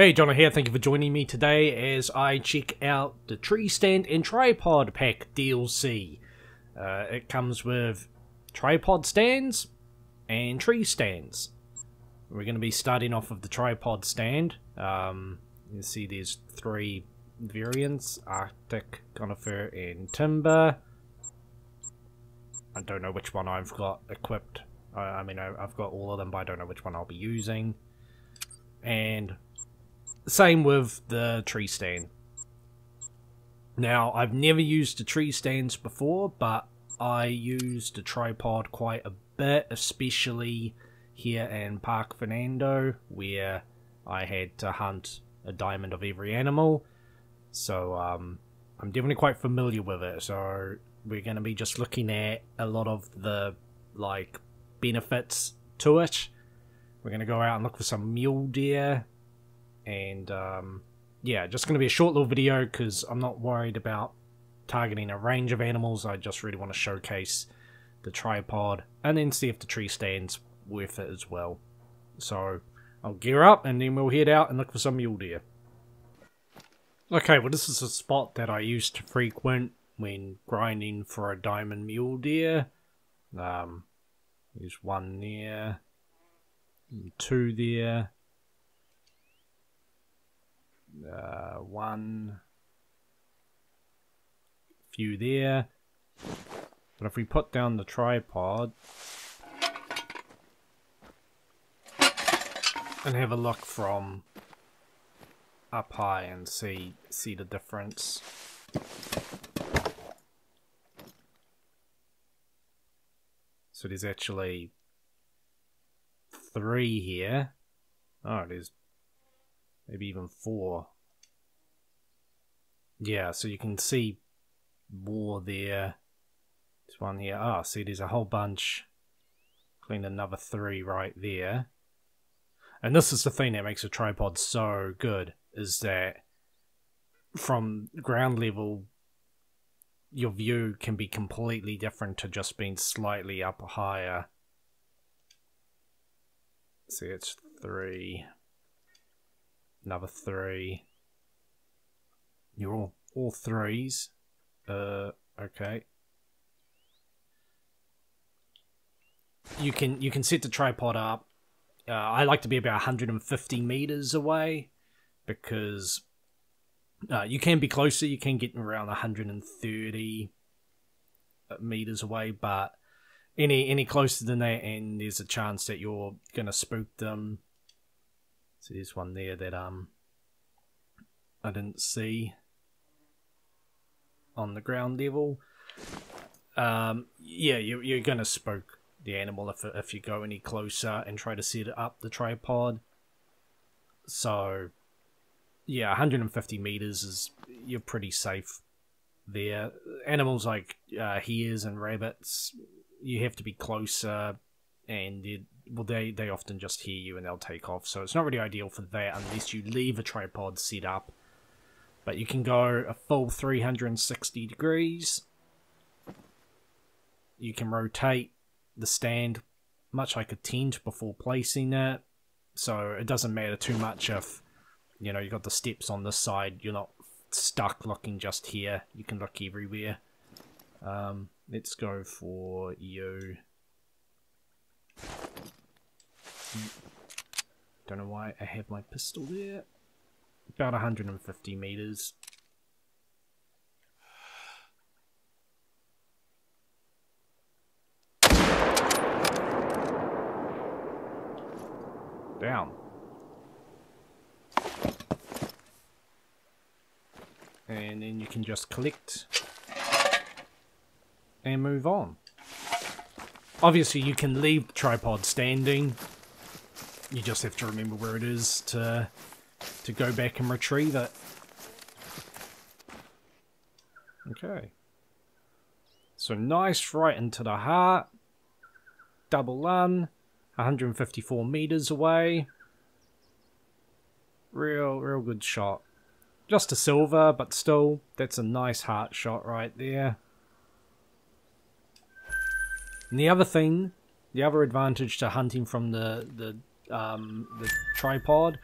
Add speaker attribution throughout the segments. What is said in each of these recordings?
Speaker 1: Hey, Jono here. Thank you for joining me today as I check out the Tree Stand and Tripod Pack DLC. Uh, it comes with tripod stands and tree stands. We're going to be starting off with the tripod stand. Um, you see there's three variants, Arctic, Conifer, and Timber. I don't know which one I've got equipped. I, I mean, I, I've got all of them, but I don't know which one I'll be using. And same with the tree stand. Now, I've never used the tree stands before, but I used the tripod quite a bit, especially here in Parque Fernando, where I had to hunt a diamond of every animal. So, um, I'm definitely quite familiar with it. So, we're going to be just looking at a lot of the, like, benefits to it. We're going to go out and look for some mule deer, and um, yeah, just going to be a short little video because I'm not worried about targeting a range of animals. I just really want to showcase the tripod and then see if the tree stands worth it as well. So I'll gear up and then we'll head out and look for some mule deer. Okay, well this is a spot that I used to frequent when grinding for a diamond mule deer. Um, there's one there, two there, uh, one few there. But if we put down the tripod and have a look from up high and see see the difference. So there's actually three here. Oh, there's maybe even four. Yeah, so you can see more there. This one here. Ah, see, there's a whole bunch. Clean another three right there. And this is the thing that makes a tripod so good, is that from ground level, your view can be completely different to just being slightly up higher. See, it's three another three. You're all all threes. Uh, okay. You can you can set the tripod up. Uh, I like to be about 150 meters away because uh, you can be closer. You can get around 130 meters away, but any any closer than that, and there's a chance that you're gonna spook them so there's one there that um I didn't see on the ground level. Um, yeah, you, you're going to spook the animal if, if you go any closer and try to set up the tripod. So, yeah, 150 meters is you're pretty safe there. Animals like uh, hares and rabbits, you have to be closer, and well, they, they often just hear you and they'll take off. So it's not really ideal for that unless you leave a tripod set up. But you can go a full 360 degrees. You can rotate the stand much like a tent before placing it. So it doesn't matter too much if, you know, you've got the steps on this side. You're not stuck looking just here. You can look everywhere. Um, let's go for you. Don't know why I have my pistol there. About 150 meters. Down. And then you can just collect and move on. Obviously you can leave the tripod standing you just have to remember where it is to to go back and retrieve it. Okay. So nice right into the heart. Double lung. 154 meters away. Real, real good shot. Just a silver, but still, that's a nice heart shot right there. And the other thing, the other advantage to hunting from the, the um, the tripod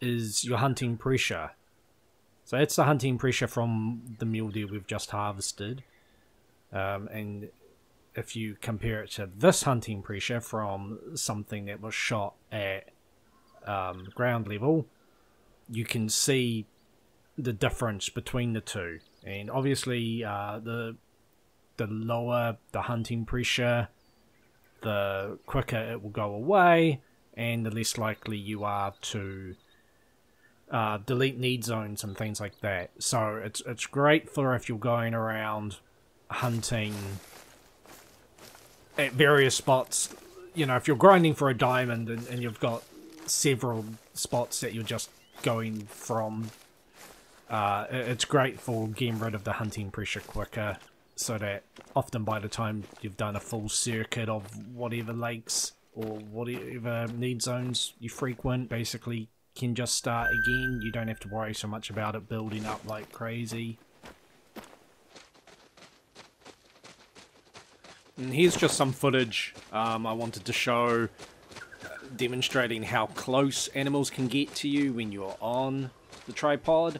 Speaker 1: is your hunting pressure. So that's the hunting pressure from the mule deer we've just harvested. Um, and if you compare it to this hunting pressure from something that was shot at um, ground level, you can see the difference between the two. And obviously, uh, the the lower the hunting pressure, the quicker it will go away, and the less likely you are to uh, delete need zones and things like that. So it's it's great for if you're going around hunting at various spots. You know, if you're grinding for a diamond and, and you've got several spots that you're just going from, uh, it's great for getting rid of the hunting pressure quicker. So that often by the time you've done a full circuit of whatever lakes or whatever need zones you frequent, basically can just start again. You don't have to worry so much about it building up like crazy. And here's just some footage um, I wanted to show demonstrating how close animals can get to you when you're on the tripod.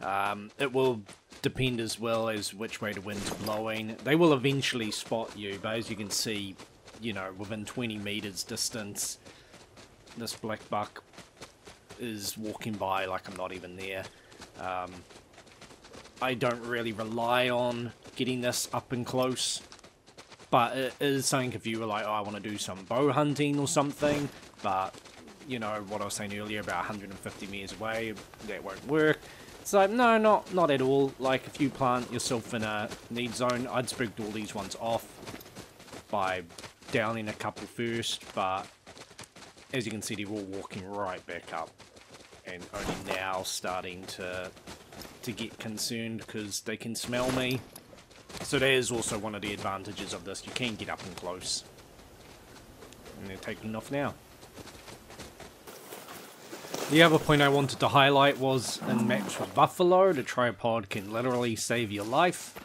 Speaker 1: Um, it will depend as well as which way the wind's blowing. They will eventually spot you, but as you can see, you know, within 20 meters distance, this black buck is walking by like I'm not even there. Um, I don't really rely on getting this up and close but it is something if you were like, oh, I want to do some bow hunting or something, but, you know, what I was saying earlier about 150 meters away, that won't work. So, no, not not at all. Like, if you plant yourself in a need zone, I'd spooked all these ones off by downing a couple first, but as you can see, they're all walking right back up. And only now starting to to get concerned because they can smell me so that is also one of the advantages of this. You can get up and close. And they're taking off now. The other point I wanted to highlight was in maps with Buffalo, the tripod can literally save your life.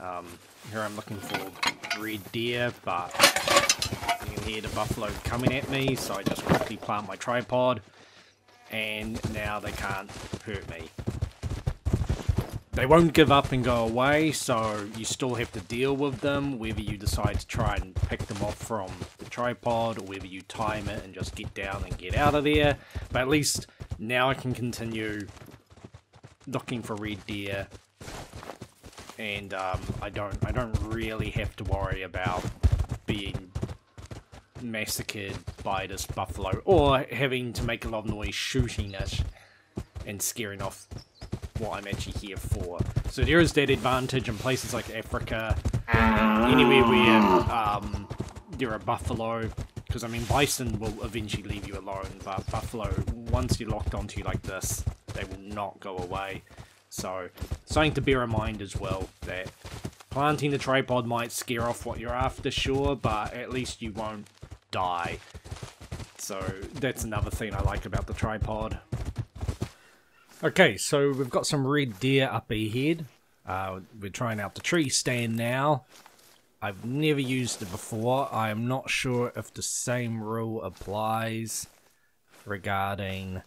Speaker 1: Um, here I'm looking for red deer, but you can hear the buffalo coming at me, so I just quickly plant my tripod, and now they can't hurt me they won't give up and go away, so you still have to deal with them, whether you decide to try and pick them off from the tripod, or whether you time it and just get down and get out of there. But at least now I can continue looking for red deer, and um, I don't I don't really have to worry about being massacred by this buffalo, or having to make a lot of noise shooting it and scaring off what I'm actually here for. So there is that advantage in places like Africa, anywhere where um, there are buffalo, because I mean bison will eventually leave you alone, but buffalo, once you're locked onto you like this, they will not go away. So something to bear in mind as well, that planting the tripod might scare off what you're after, sure, but at least you won't die. So that's another thing I like about the tripod. Okay, so we've got some red deer up ahead. Uh, we're trying out the tree stand now. I've never used it before. I am not sure if the same rule applies regarding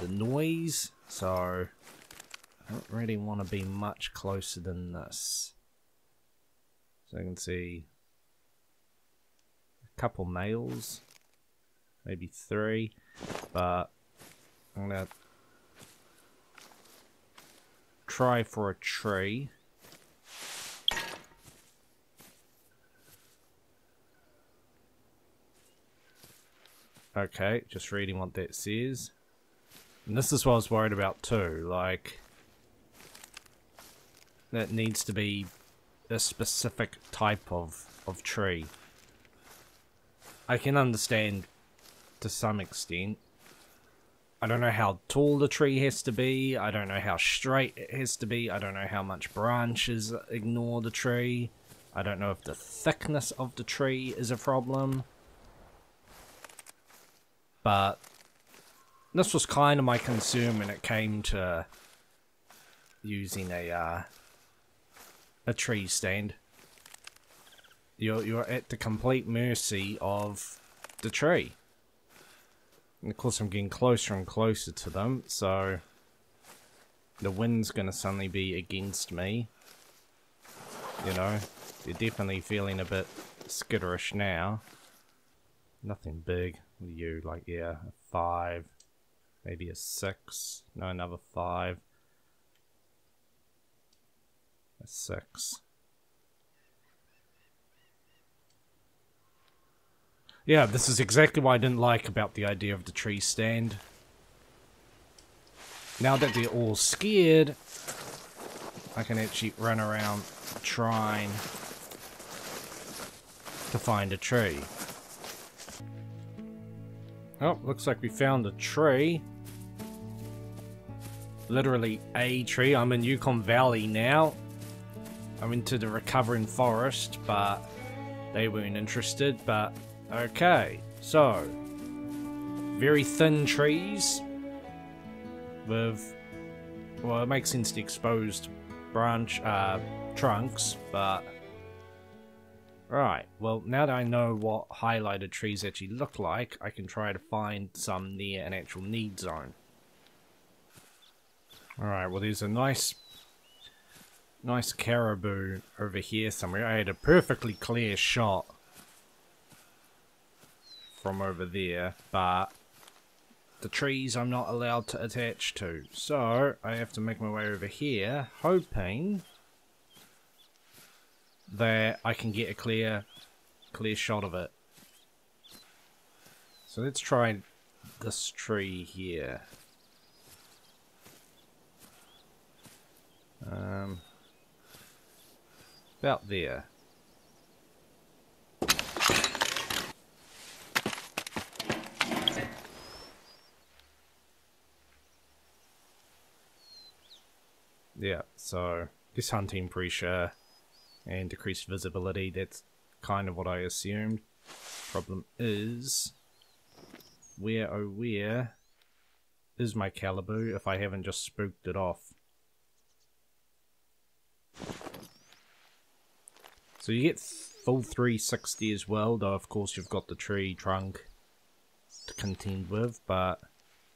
Speaker 1: the noise. So I don't really want to be much closer than this. So I can see a couple males, maybe three, but I'm going to try for a tree. Okay, just reading what that says. And this is what I was worried about too, like... That needs to be a specific type of, of tree. I can understand to some extent I don't know how tall the tree has to be. I don't know how straight it has to be. I don't know how much branches ignore the tree. I don't know if the thickness of the tree is a problem. But this was kind of my concern when it came to using a uh, a tree stand. You're you're at the complete mercy of the tree. And of course I'm getting closer and closer to them, so the wind's going to suddenly be against me. You know, they're definitely feeling a bit skitterish now. Nothing big with you, like, yeah, a five, maybe a six, no, another five, a six. Yeah, this is exactly what I didn't like about the idea of the tree stand. Now that they're all scared, I can actually run around trying to find a tree. Oh, looks like we found a tree. Literally a tree. I'm in Yukon Valley now. I'm into the recovering forest, but they weren't interested, but Okay, so very thin trees with well, it makes sense to exposed branch uh, trunks, but right. Well, now that I know what highlighted trees actually look like, I can try to find some near an actual need zone. Alright, well there's a nice nice caribou over here somewhere. I had a perfectly clear shot from over there, but the trees I'm not allowed to attach to. So, I have to make my way over here, hoping that I can get a clear, clear shot of it. So let's try this tree here. Um, about there. Yeah, so this hunting pressure and decreased visibility, that's kind of what I assumed. Problem is, where oh where is my Caribou if I haven't just spooked it off? So you get full 360 as well, though of course you've got the tree trunk to contend with, but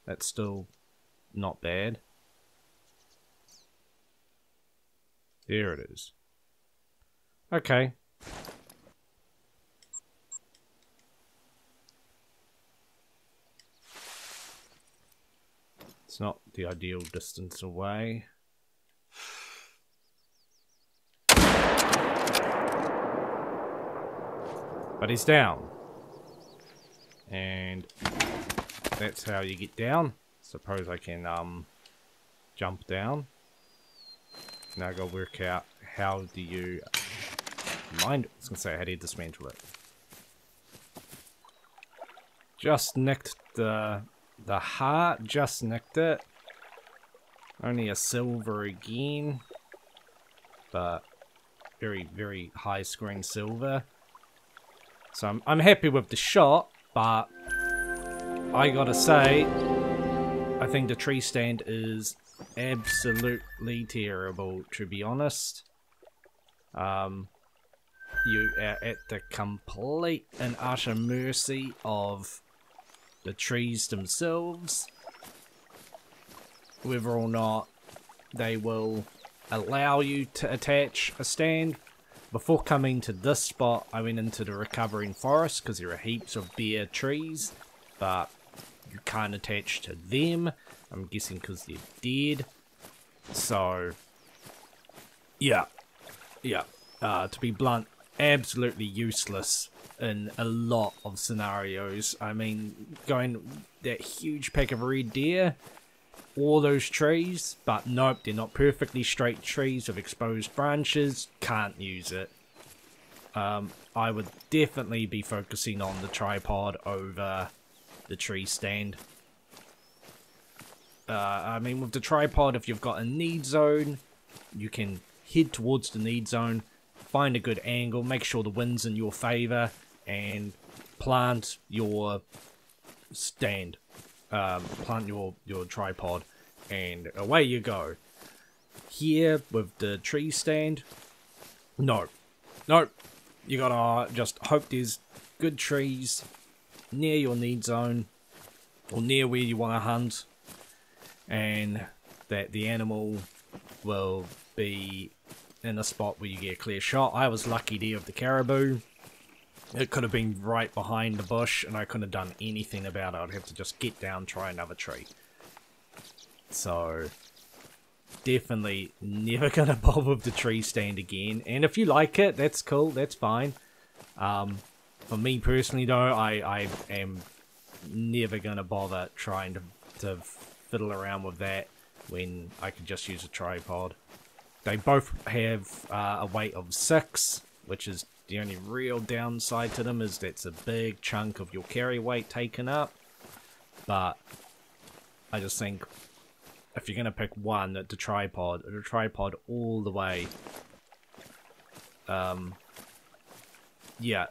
Speaker 1: that's still not bad. There it is. Okay. It's not the ideal distance away. But he's down. And that's how you get down. Suppose I can um jump down. Now gotta work out how do you mind I was gonna say how do you dismantle it. Just nicked the the heart, just nicked it. Only a silver again. But very, very high screen silver. So I'm, I'm happy with the shot, but I gotta say, I think the tree stand is absolutely terrible, to be honest. Um, you are at the complete and utter mercy of the trees themselves. Whether or not they will allow you to attach a stand. Before coming to this spot, I went into the recovering forest because there are heaps of bare trees, but you can't attach to them. I'm guessing because they're dead. So, yeah. Yeah. Uh, to be blunt, absolutely useless in a lot of scenarios. I mean, going that huge pack of red deer, all those trees, but nope, they're not perfectly straight trees with exposed branches, can't use it. Um, I would definitely be focusing on the tripod over the tree stand. Uh, I mean, with the tripod, if you've got a need zone, you can head towards the need zone, find a good angle, make sure the wind's in your favor, and plant your stand. Um, plant your, your tripod, and away you go. Here, with the tree stand, no. No. You gotta just hope there's good trees near your need zone or near where you want to hunt, and that the animal will be in a spot where you get a clear shot. I was lucky there with the caribou. It could have been right behind the bush, and I couldn't have done anything about it. I'd have to just get down, try another tree. So, definitely never going to bother with the tree stand again. And if you like it, that's cool, that's fine. Um, for me personally, though, I, I am never going to bother trying to, to fiddle around with that when I could just use a tripod. They both have uh, a weight of 6, which is the only real downside to them is that's a big chunk of your carry weight taken up. But I just think if you're going to pick one, the tripod, the tripod all the way. Um, yeah,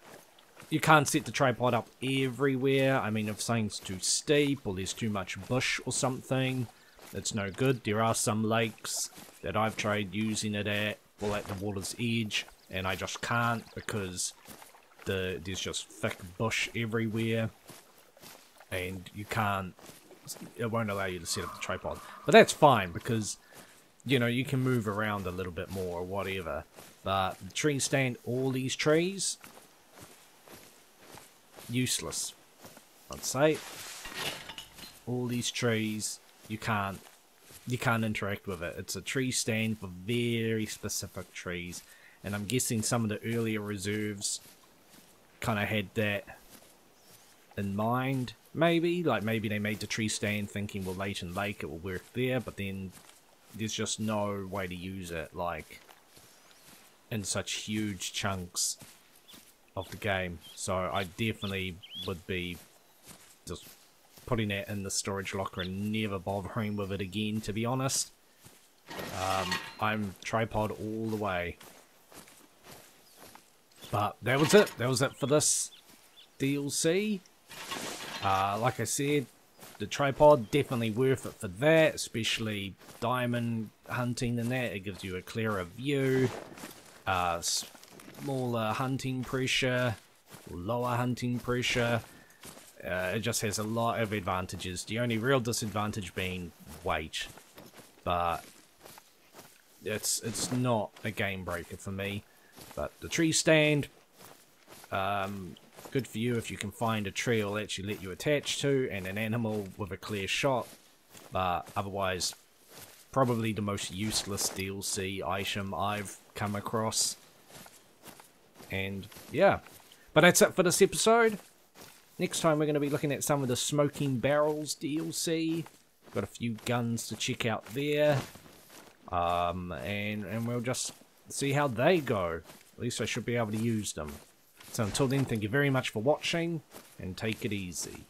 Speaker 1: you can't set the tripod up everywhere. I mean, if something's too steep or there's too much bush or something, it's no good. There are some lakes that I've tried using it at, or at the water's edge, and I just can't because the there's just thick bush everywhere, and you can't it won't allow you to set up the tripod. But that's fine because, you know, you can move around a little bit more or whatever. But the tree stand, all these trees, useless. I'd say. All these trees, you can't, you can't interact with it. It's a tree stand for very specific trees. And I'm guessing some of the earlier reserves kind of had that in mind Maybe, like maybe they made the tree stand thinking, well, Layton Lake, it will work there, but then there's just no way to use it, like, in such huge chunks of the game. So I definitely would be just putting it in the storage locker and never bothering with it again, to be honest. Um, I'm tripod all the way. But that was it. That was it for this DLC. Uh, like I said, the tripod definitely worth it for that, especially diamond hunting and that. It gives you a clearer view, uh, smaller hunting pressure, lower hunting pressure. Uh, it just has a lot of advantages. The only real disadvantage being weight, but it's it's not a game breaker for me. But the tree stand, um, Good for you if you can find a tree it'll actually let you attach to and an animal with a clear shot. But otherwise, probably the most useless DLC item I've come across. And yeah, but that's it for this episode. Next time we're going to be looking at some of the Smoking Barrels DLC. Got a few guns to check out there. Um, and, and we'll just see how they go. At least I should be able to use them. So until then, thank you very much for watching, and take it easy.